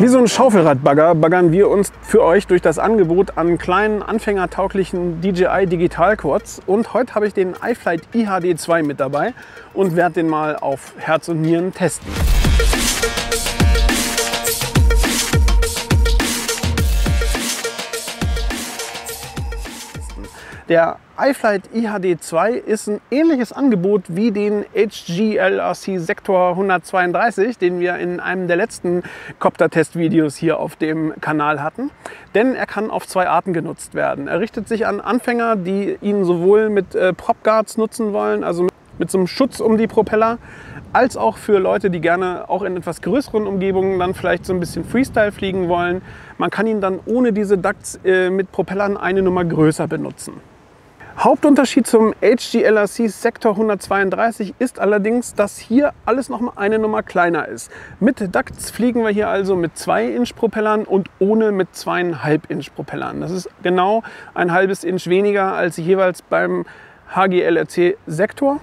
Wie so ein Schaufelradbagger baggern wir uns für euch durch das Angebot an kleinen, anfängertauglichen DJI Digital Quads. Und heute habe ich den iFlight IHD 2 mit dabei und werde den mal auf Herz und Nieren testen. Der iFlight IHD 2 ist ein ähnliches Angebot wie den HGLRC Sektor 132, den wir in einem der letzten Copter-Testvideos hier auf dem Kanal hatten. Denn er kann auf zwei Arten genutzt werden. Er richtet sich an Anfänger, die ihn sowohl mit äh, Propguards nutzen wollen, also mit, mit so einem Schutz um die Propeller, als auch für Leute, die gerne auch in etwas größeren Umgebungen dann vielleicht so ein bisschen Freestyle fliegen wollen. Man kann ihn dann ohne diese Ducts äh, mit Propellern eine Nummer größer benutzen. Hauptunterschied zum HGLRC Sektor 132 ist allerdings, dass hier alles noch mal eine Nummer kleiner ist. Mit Ducts fliegen wir hier also mit 2 Inch Propellern und ohne mit 2,5 Inch Propellern. Das ist genau ein halbes Inch weniger als jeweils beim HGLRC Sektor.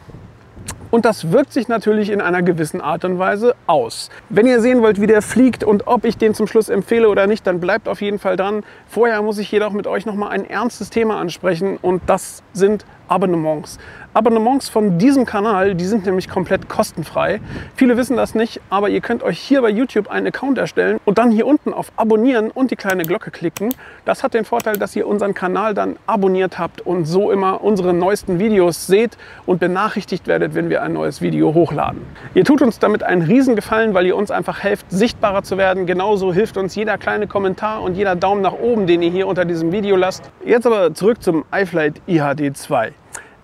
Und das wirkt sich natürlich in einer gewissen Art und Weise aus. Wenn ihr sehen wollt, wie der fliegt und ob ich den zum Schluss empfehle oder nicht, dann bleibt auf jeden Fall dran. Vorher muss ich jedoch mit euch noch mal ein ernstes Thema ansprechen und das sind Abonnements. Abonnements von diesem Kanal, die sind nämlich komplett kostenfrei. Viele wissen das nicht, aber ihr könnt euch hier bei YouTube einen Account erstellen und dann hier unten auf Abonnieren und die kleine Glocke klicken. Das hat den Vorteil, dass ihr unseren Kanal dann abonniert habt und so immer unsere neuesten Videos seht und benachrichtigt werdet, wenn wir ein neues Video hochladen. Ihr tut uns damit einen Riesengefallen, weil ihr uns einfach helft, sichtbarer zu werden. Genauso hilft uns jeder kleine Kommentar und jeder Daumen nach oben, den ihr hier unter diesem Video lasst. Jetzt aber zurück zum iFlight IHD 2.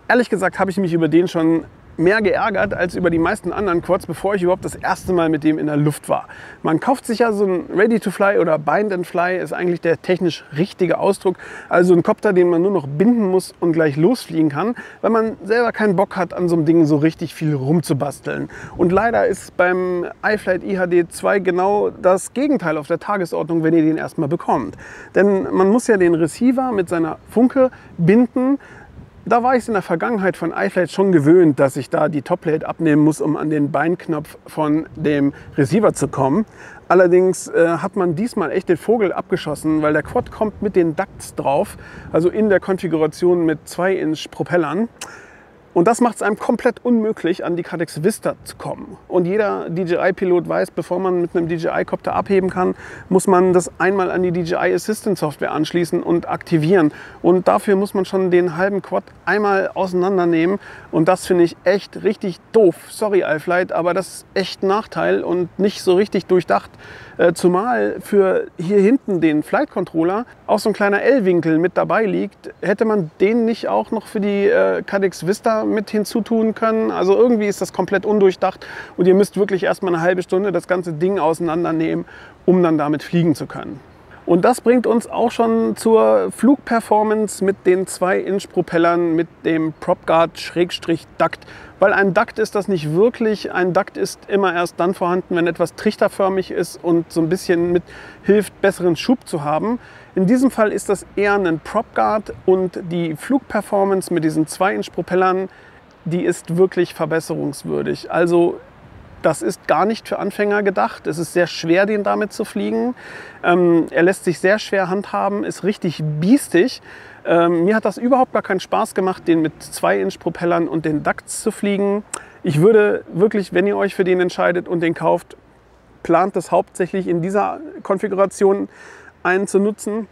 Ehrlich gesagt habe ich mich über den schon mehr geärgert als über die meisten anderen Quads, bevor ich überhaupt das erste Mal mit dem in der Luft war. Man kauft sich ja so ein Ready-to-Fly oder Bind-and-Fly, ist eigentlich der technisch richtige Ausdruck. Also ein Kopter, den man nur noch binden muss und gleich losfliegen kann, weil man selber keinen Bock hat, an so einem Ding so richtig viel rumzubasteln. Und leider ist beim iFlight IHD 2 genau das Gegenteil auf der Tagesordnung, wenn ihr den erstmal bekommt. Denn man muss ja den Receiver mit seiner Funke binden, da war ich es in der Vergangenheit von iFlight schon gewöhnt, dass ich da die Topplate abnehmen muss, um an den Beinknopf von dem Receiver zu kommen. Allerdings äh, hat man diesmal echt den Vogel abgeschossen, weil der Quad kommt mit den Ducts drauf, also in der Konfiguration mit 2 Inch Propellern. Und das macht es einem komplett unmöglich, an die Cadex Vista zu kommen. Und jeder DJI-Pilot weiß, bevor man mit einem DJI-Copter abheben kann, muss man das einmal an die DJI Assistant Software anschließen und aktivieren. Und dafür muss man schon den halben Quad einmal auseinandernehmen. Und das finde ich echt richtig doof. Sorry, iFlight, aber das ist echt ein Nachteil und nicht so richtig durchdacht. Äh, zumal für hier hinten den Flight Controller auch so ein kleiner L-Winkel mit dabei liegt. Hätte man den nicht auch noch für die äh, Cadex Vista mit hinzutun können? Also irgendwie ist das komplett undurchdacht und ihr müsst wirklich erstmal eine halbe Stunde das ganze Ding auseinandernehmen, um dann damit fliegen zu können. Und das bringt uns auch schon zur Flugperformance mit den 2-Inch-Propellern mit dem PropGuard-Duct. Weil ein Duct ist das nicht wirklich. Ein Duct ist immer erst dann vorhanden, wenn etwas trichterförmig ist und so ein bisschen mit hilft, besseren Schub zu haben. In diesem Fall ist das eher ein PropGuard und die Flugperformance mit diesen 2-Inch-Propellern, die ist wirklich verbesserungswürdig. Also das ist gar nicht für Anfänger gedacht. Es ist sehr schwer, den damit zu fliegen. Ähm, er lässt sich sehr schwer handhaben, ist richtig biestig. Ähm, mir hat das überhaupt gar keinen Spaß gemacht, den mit 2-Inch-Propellern und den Ducts zu fliegen. Ich würde wirklich, wenn ihr euch für den entscheidet und den kauft, plant das hauptsächlich in dieser Konfiguration einzunutzen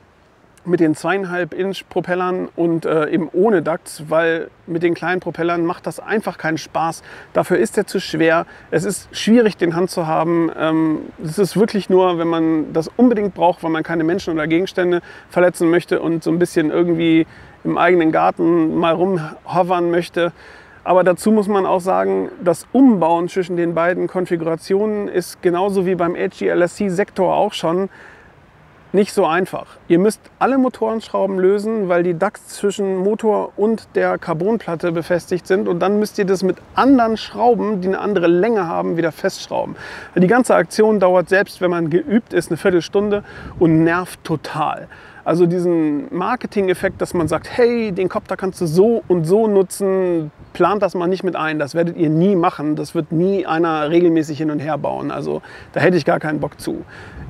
mit den zweieinhalb Inch Propellern und äh, eben ohne Ducts, weil mit den kleinen Propellern macht das einfach keinen Spaß. Dafür ist er zu schwer. Es ist schwierig, den Hand zu haben. Ähm, es ist wirklich nur, wenn man das unbedingt braucht, weil man keine Menschen oder Gegenstände verletzen möchte und so ein bisschen irgendwie im eigenen Garten mal rumhovern möchte. Aber dazu muss man auch sagen, das Umbauen zwischen den beiden Konfigurationen ist genauso wie beim HGLSC-Sektor auch schon nicht so einfach. Ihr müsst alle Motorenschrauben lösen, weil die Ducts zwischen Motor und der Carbonplatte befestigt sind und dann müsst ihr das mit anderen Schrauben, die eine andere Länge haben, wieder festschrauben. Die ganze Aktion dauert selbst, wenn man geübt ist, eine Viertelstunde und nervt total. Also diesen Marketing-Effekt, dass man sagt, hey, den Copter kannst du so und so nutzen, plant das mal nicht mit ein. Das werdet ihr nie machen. Das wird nie einer regelmäßig hin und her bauen. Also da hätte ich gar keinen Bock zu.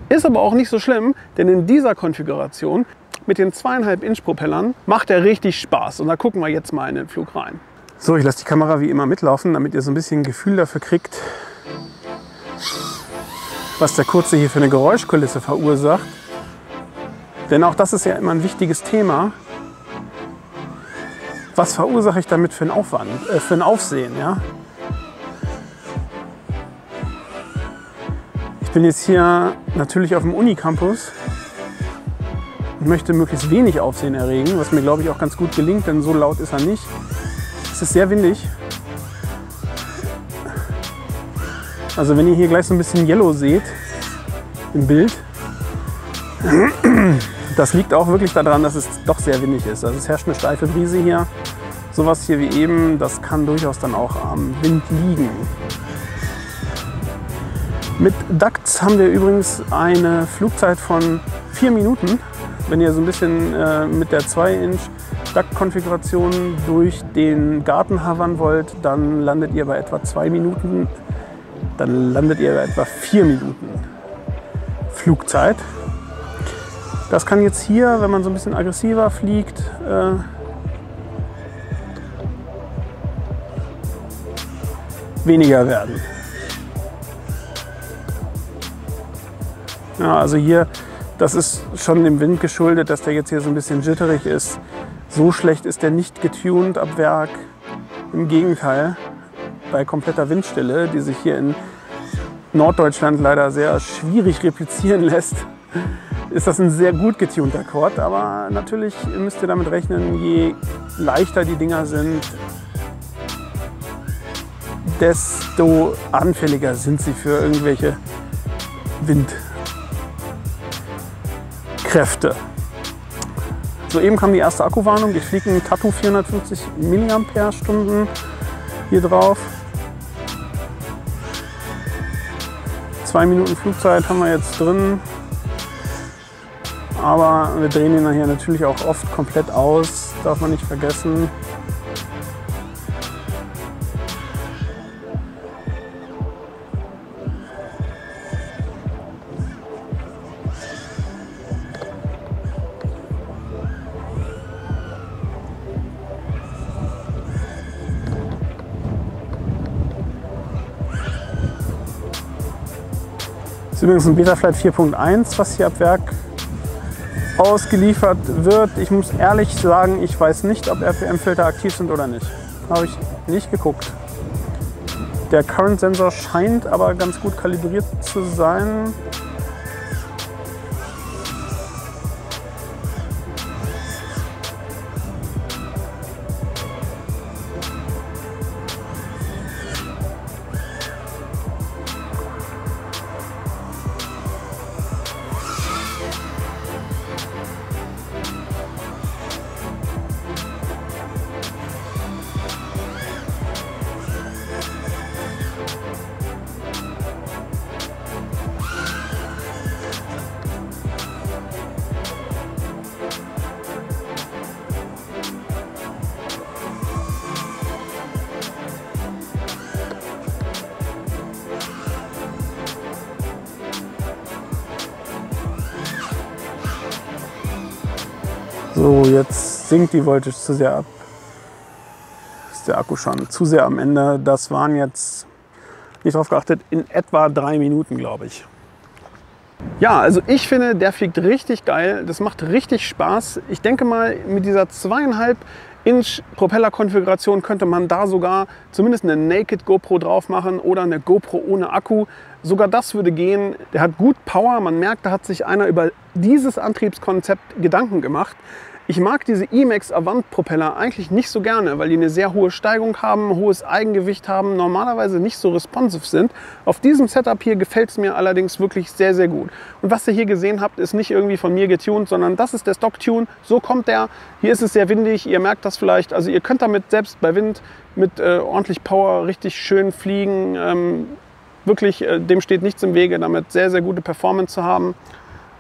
Ist aber auch nicht so schlimm, denn in dieser Konfiguration mit den zweieinhalb Inch Propellern macht er richtig Spaß. Und da gucken wir jetzt mal in den Flug rein. So, ich lasse die Kamera wie immer mitlaufen, damit ihr so ein bisschen Gefühl dafür kriegt, was der Kurze hier für eine Geräuschkulisse verursacht. Denn auch das ist ja immer ein wichtiges Thema. Was verursache ich damit für einen Aufwand, äh, für ein Aufsehen? Ja? Bin jetzt hier natürlich auf dem Unicampus und möchte möglichst wenig Aufsehen erregen, was mir glaube ich auch ganz gut gelingt, denn so laut ist er nicht. Es ist sehr windig. Also wenn ihr hier gleich so ein bisschen Yellow seht im Bild, das liegt auch wirklich daran, dass es doch sehr windig ist. Also es herrscht eine steife Brise hier. Sowas hier wie eben, das kann durchaus dann auch am Wind liegen. Mit Ducts haben wir übrigens eine Flugzeit von vier Minuten. Wenn ihr so ein bisschen äh, mit der 2-Inch Duct-Konfiguration durch den Garten havern wollt, dann landet ihr bei etwa zwei Minuten. Dann landet ihr bei etwa vier Minuten Flugzeit. Das kann jetzt hier, wenn man so ein bisschen aggressiver fliegt, äh, weniger werden. Ja, also hier, das ist schon dem Wind geschuldet, dass der jetzt hier so ein bisschen jitterig ist. So schlecht ist der nicht getuned ab Werk. Im Gegenteil, bei kompletter Windstille, die sich hier in Norddeutschland leider sehr schwierig replizieren lässt, ist das ein sehr gut getunter Chord. Aber natürlich müsst ihr damit rechnen, je leichter die Dinger sind, desto anfälliger sind sie für irgendwelche Windkräfte. Soeben kam die erste Akkuwarnung. Ich fliege ein Tattoo 450 mAh hier drauf. Zwei Minuten Flugzeit haben wir jetzt drin. Aber wir drehen ihn nachher natürlich auch oft komplett aus, darf man nicht vergessen. Ist übrigens ein Betaflight 4.1, was hier ab Werk ausgeliefert wird. Ich muss ehrlich sagen, ich weiß nicht, ob RPM-Filter aktiv sind oder nicht. Habe ich nicht geguckt. Der Current-Sensor scheint aber ganz gut kalibriert zu sein. So, jetzt sinkt die Voltage zu sehr ab. Ist der Akku schon zu sehr am Ende. Das waren jetzt, nicht darauf geachtet, in etwa drei Minuten, glaube ich. Ja, also ich finde, der fliegt richtig geil. Das macht richtig Spaß. Ich denke mal, mit dieser zweieinhalb Inch Propellerkonfiguration könnte man da sogar zumindest eine Naked GoPro drauf machen oder eine GoPro ohne Akku. Sogar das würde gehen. Der hat gut Power. Man merkt, da hat sich einer über dieses Antriebskonzept Gedanken gemacht. Ich mag diese Emax Avant Propeller eigentlich nicht so gerne, weil die eine sehr hohe Steigung haben, hohes Eigengewicht haben, normalerweise nicht so responsive sind. Auf diesem Setup hier gefällt es mir allerdings wirklich sehr, sehr gut. Und was ihr hier gesehen habt, ist nicht irgendwie von mir getuned, sondern das ist der Stock-Tune. So kommt der. Hier ist es sehr windig, ihr merkt das vielleicht. Also ihr könnt damit selbst bei Wind mit äh, ordentlich Power richtig schön fliegen. Ähm, wirklich, äh, dem steht nichts im Wege, damit sehr, sehr gute Performance zu haben.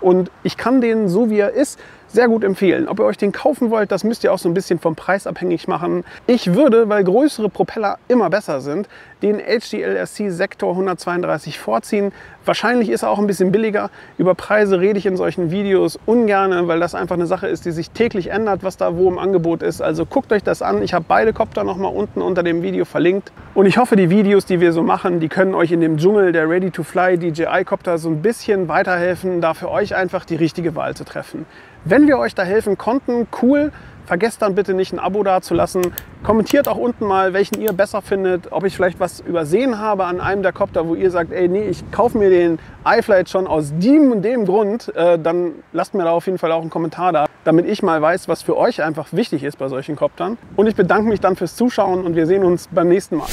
Und ich kann den, so wie er ist, sehr gut empfehlen. Ob ihr euch den kaufen wollt, das müsst ihr auch so ein bisschen vom Preis abhängig machen. Ich würde, weil größere Propeller immer besser sind, den HDLSC Sektor 132 vorziehen. Wahrscheinlich ist er auch ein bisschen billiger. Über Preise rede ich in solchen Videos ungern, weil das einfach eine Sache ist, die sich täglich ändert, was da wo im Angebot ist. Also guckt euch das an. Ich habe beide Copter noch mal unten unter dem Video verlinkt. Und ich hoffe, die Videos, die wir so machen, die können euch in dem Dschungel der Ready-to-Fly DJI-Copter so ein bisschen weiterhelfen, da für euch einfach die richtige Wahl zu treffen. Wenn wir euch da helfen konnten, cool. Vergesst dann bitte nicht ein Abo dazulassen. Kommentiert auch unten mal, welchen ihr besser findet, ob ich vielleicht was übersehen habe an einem der Copter, wo ihr sagt, ey, nee, ich kaufe mir den iFlight schon aus dem und dem Grund. Äh, dann lasst mir da auf jeden Fall auch einen Kommentar da, damit ich mal weiß, was für euch einfach wichtig ist bei solchen Coptern. Und ich bedanke mich dann fürs Zuschauen und wir sehen uns beim nächsten Mal.